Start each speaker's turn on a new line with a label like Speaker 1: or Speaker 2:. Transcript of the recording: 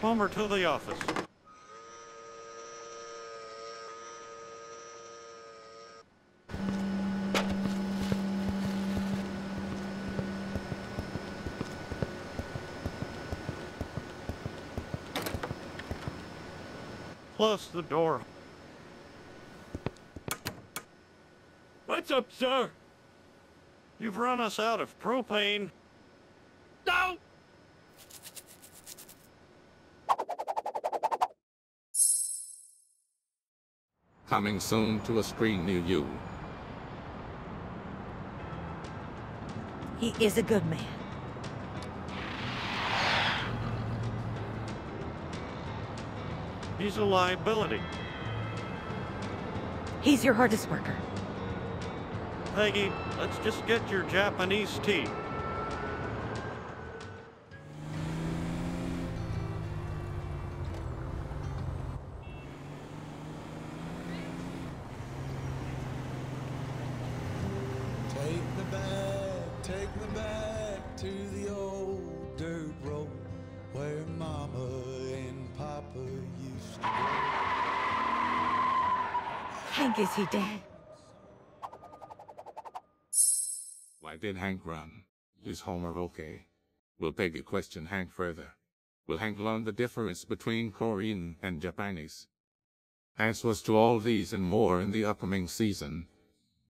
Speaker 1: Palmer to the office. Close the door. What's up, sir? You've run us out of propane.
Speaker 2: Coming soon to a screen near you.
Speaker 3: He is a good man.
Speaker 1: He's a liability.
Speaker 3: He's your hardest worker.
Speaker 1: Peggy, let's just get your Japanese tea.
Speaker 4: Take me back to the old dirt road where Mama and Papa used to go.
Speaker 3: Hank, is he dead?
Speaker 2: Why did Hank run? Is Homer okay? Will Peggy question Hank further? Will Hank learn the difference between Korean and Japanese? Answers to all these and more in the upcoming season